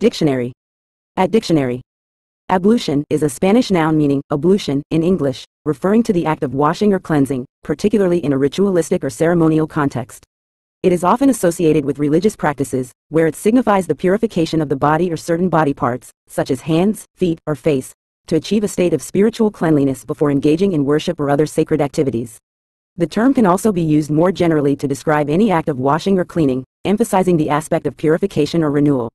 Dictionary. At dictionary. Ablución is a Spanish noun meaning ablution in English, referring to the act of washing or cleansing, particularly in a ritualistic or ceremonial context. It is often associated with religious practices, where it signifies the purification of the body or certain body parts, such as hands, feet, or face, to achieve a state of spiritual cleanliness before engaging in worship or other sacred activities. The term can also be used more generally to describe any act of washing or cleaning, emphasizing the aspect of purification or renewal.